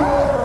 Oh!